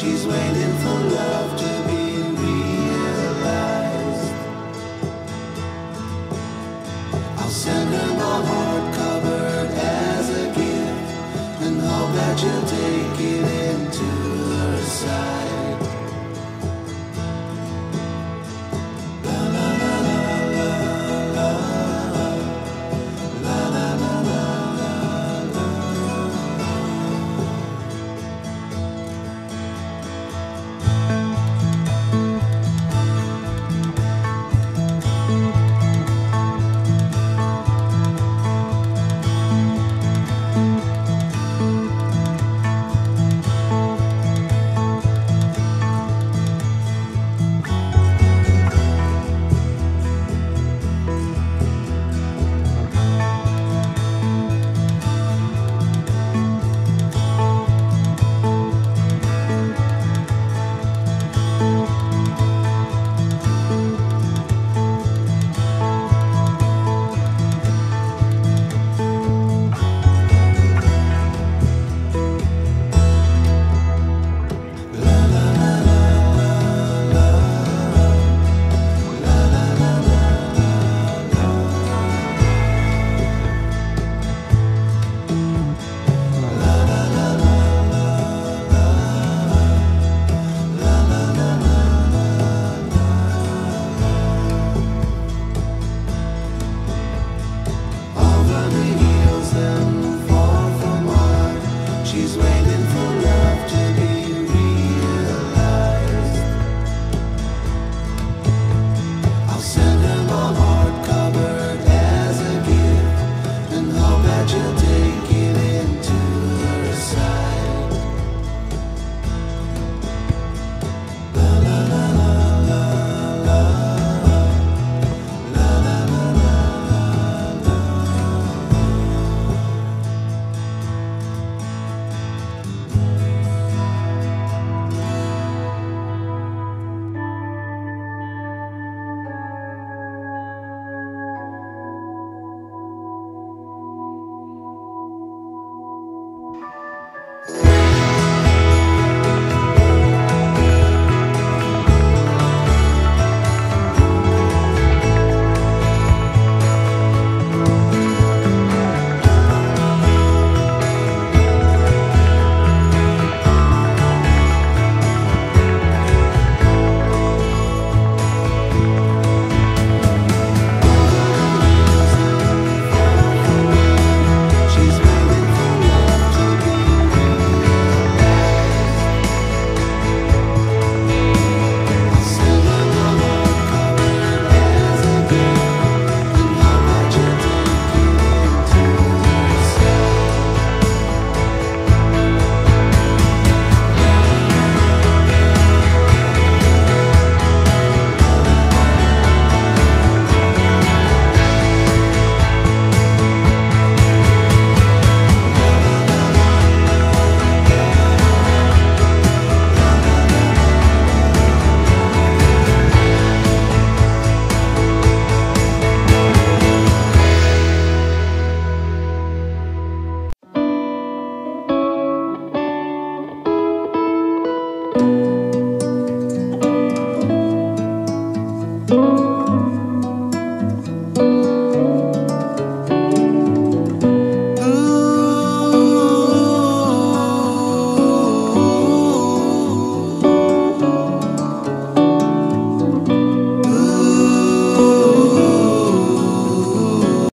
She's waiting for love.